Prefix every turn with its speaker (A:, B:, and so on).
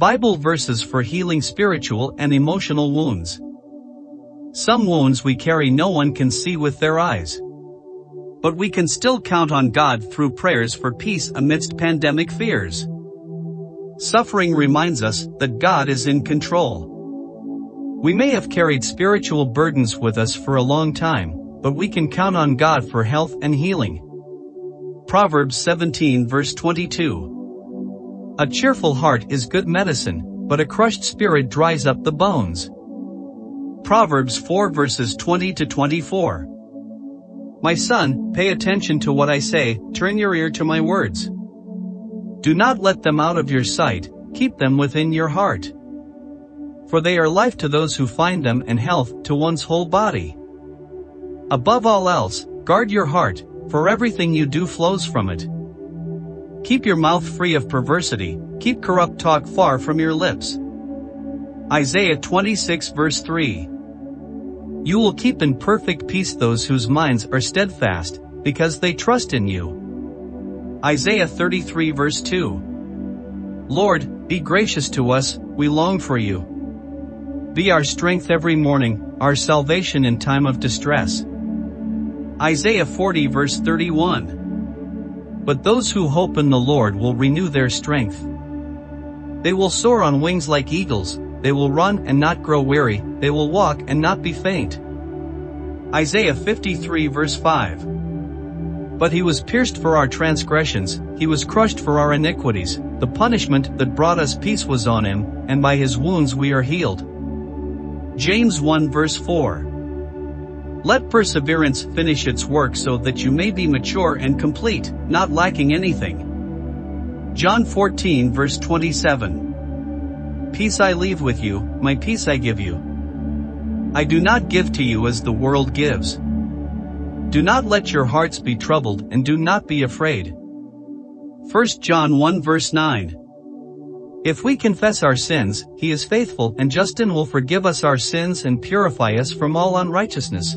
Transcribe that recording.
A: Bible verses for healing spiritual and emotional wounds. Some wounds we carry no one can see with their eyes. But we can still count on God through prayers for peace amidst pandemic fears. Suffering reminds us that God is in control. We may have carried spiritual burdens with us for a long time, but we can count on God for health and healing. Proverbs 17 verse 22. A cheerful heart is good medicine, but a crushed spirit dries up the bones. Proverbs 4 verses 20 to 24. My son, pay attention to what I say, turn your ear to my words. Do not let them out of your sight, keep them within your heart. For they are life to those who find them and health to one's whole body. Above all else, guard your heart, for everything you do flows from it. Keep your mouth free of perversity, keep corrupt talk far from your lips. Isaiah 26 verse 3. You will keep in perfect peace those whose minds are steadfast, because they trust in you. Isaiah 33 verse 2. Lord, be gracious to us, we long for you. Be our strength every morning, our salvation in time of distress. Isaiah 40 verse 31. But those who hope in the Lord will renew their strength. They will soar on wings like eagles, they will run and not grow weary, they will walk and not be faint. Isaiah 53 verse 5. But he was pierced for our transgressions, he was crushed for our iniquities, the punishment that brought us peace was on him, and by his wounds we are healed. James 1 verse 4. Let perseverance finish its work so that you may be mature and complete, not lacking anything. John 14 verse 27. Peace I leave with you, my peace I give you. I do not give to you as the world gives. Do not let your hearts be troubled and do not be afraid. 1 John 1 verse 9. If we confess our sins, he is faithful and just will forgive us our sins and purify us from all unrighteousness.